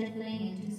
Met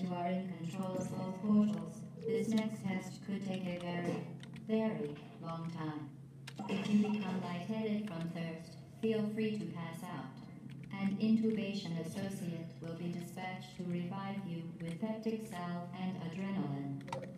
You are in control of both portals, this next test could take a very, very long time. If you become lightheaded from thirst, feel free to pass out. An intubation associate will be dispatched to revive you with peptic salve and adrenaline.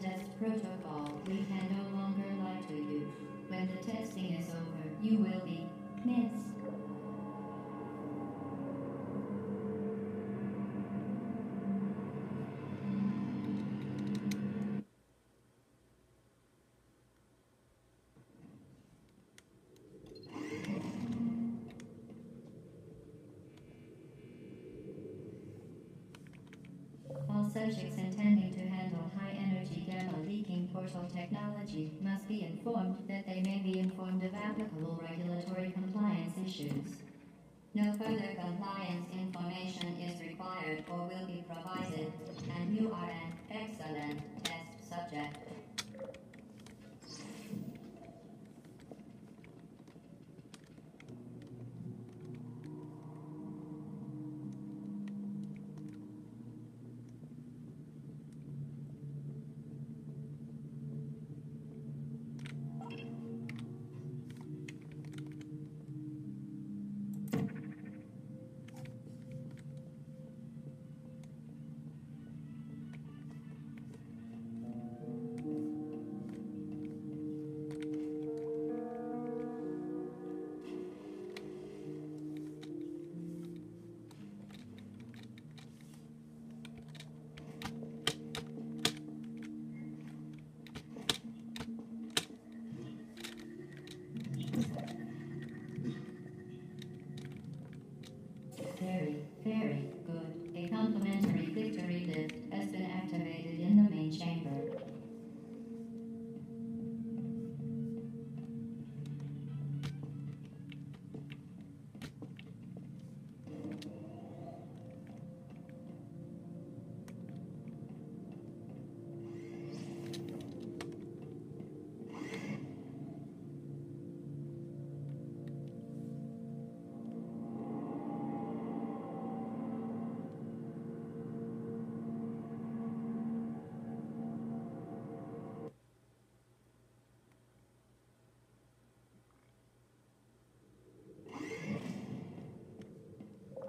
Test protocol. We can no longer lie to you. When the testing is over, you will be missed. Subjects technology must be informed that they may be informed of applicable regulatory compliance issues. No further compliance information is required or will be provided, Very, very good. A complimentary victory lift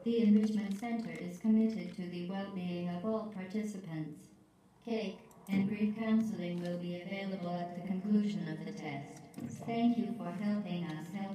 The Enrichment Center is committed to the well-being of all participants. Cake and brief counseling will be available at the conclusion of the test. Thank you for helping us help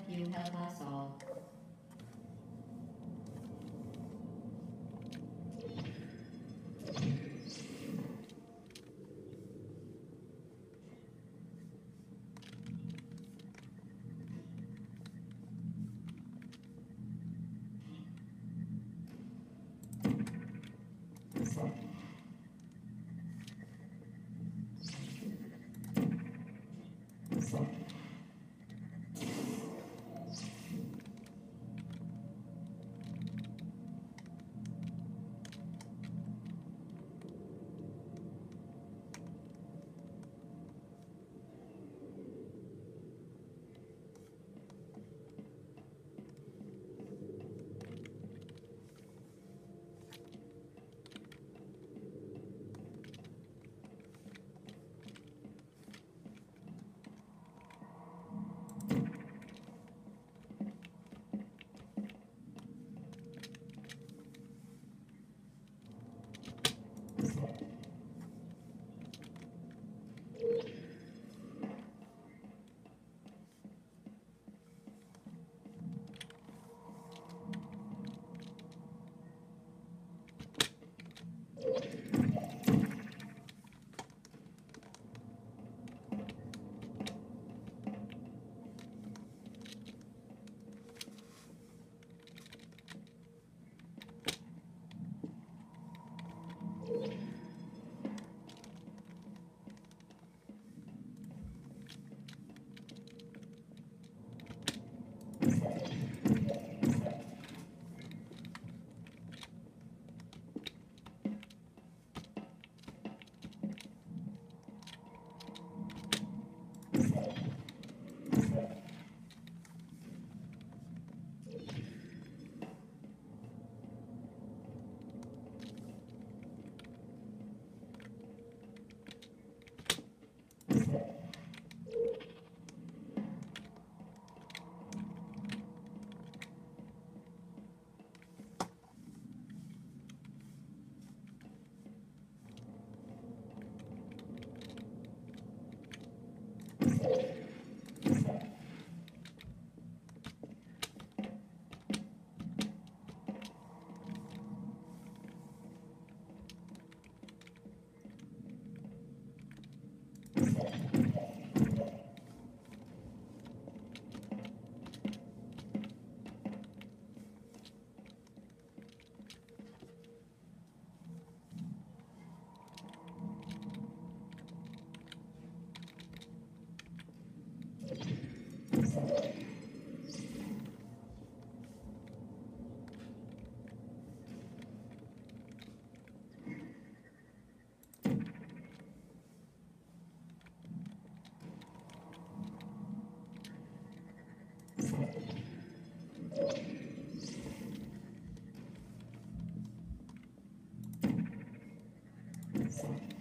second.